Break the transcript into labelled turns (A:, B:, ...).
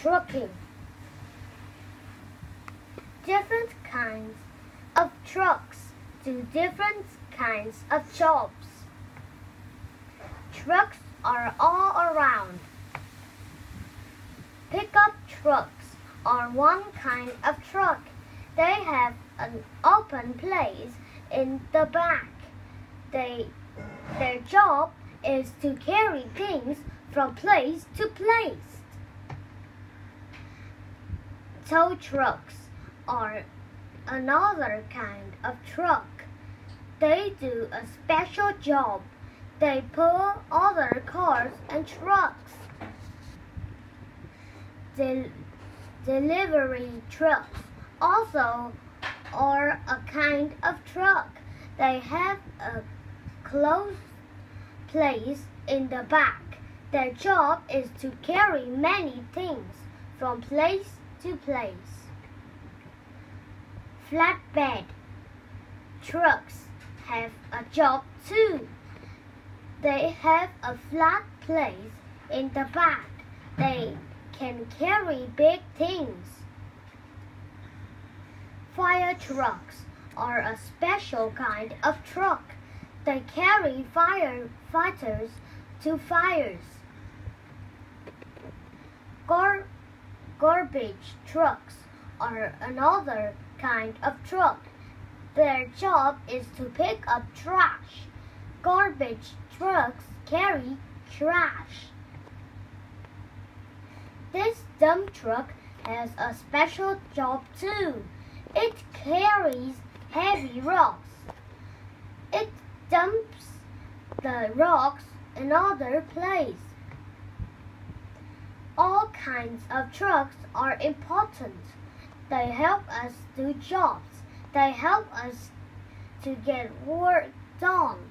A: trucking. Different kinds of trucks do different kinds of jobs. Trucks are all around. Pickup trucks are one kind of truck. They have an open place in the back. They, their job is to carry things from place to place. Tow trucks are another kind of truck. They do a special job. They pull other cars and trucks. Del- delivery trucks also are a kind of truck. They have a closed place in the back. Their job is to carry many things from place to place. Flatbed trucks have a job too. They have a flat place in the back. They can carry big things. Fire trucks are a special kind of truck. They carry firefighters to fires. Garbage trucks are another kind of truck. Their job is to pick up trash. Garbage trucks carry trash. This dump truck has a special job too. It carries heavy rocks. It dumps the rocks in another place. Kinds of trucks are important. They help us do jobs. They help us to get work done.